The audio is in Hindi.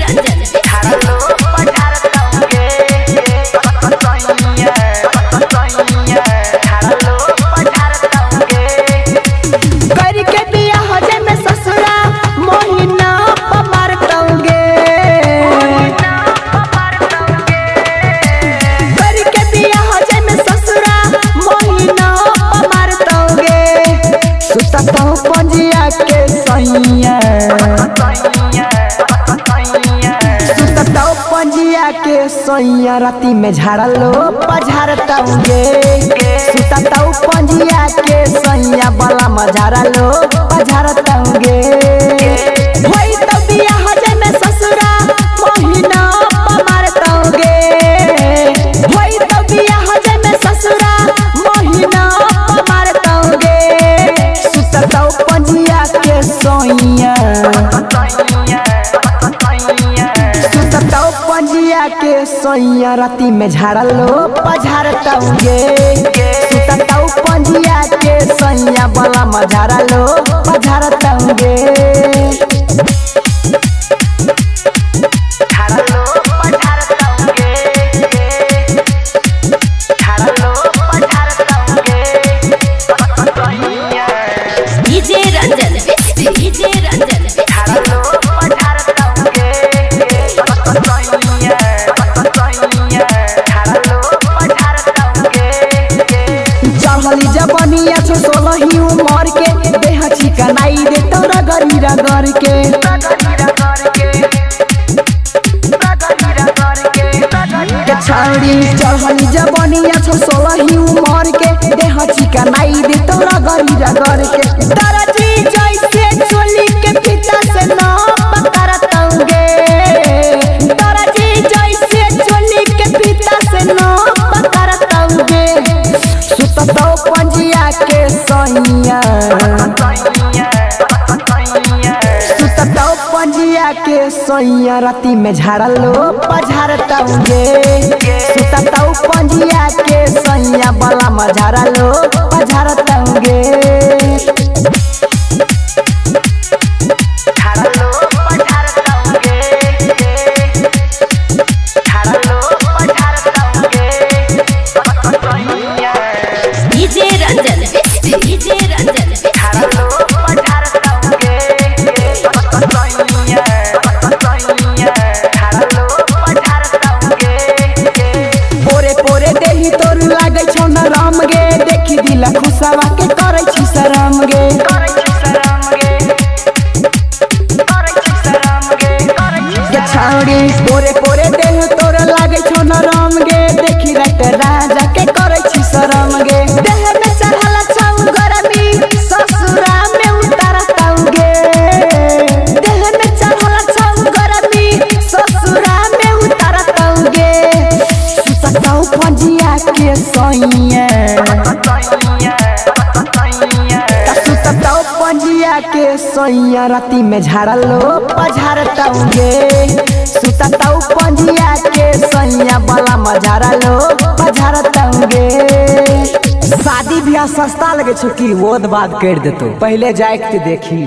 रंजन के सैया सुता तो पंजिया के। सैया राती में झाड़ा लो, पझार टंगे तो पंजिया के सैया बला में ससुरा, मोहिना पमार होई तो बिया हजे में ससुरा, मोहिना पंजिया के सैया राती में झाड़ा लो पझार तंगे सुतताओ पंजिया के सैया बला मझारा लो पझार तंगे चढ़ली जबनिया छो सोलही उमर के। देह चिकनाई दे तो रगरी रगर के। छाड़ी चढ़ली जबनिया छो सोलही उमर के। देह चिकनाई दे तो रगरी रगर के। तारा जी जैसे के सैया के सैया राती में झाड़लो लो, पझार सुतता पंजिया के सैया बला मझारा लो, पझार तंगे रंजन डीजे रंजन। राम गे देखी दिला खुशावा के करे छी शरम गे के पोरे पोरे देह तोर लागे छौ न राम गे देखी रट राजा के सैया के सैया राती में लो पझार तंगे सुततौ पंजिया के सैया लो शादी ब्याह सस्ता लगे छो कि वो बाद कर देतो। पहले जाए के देखी।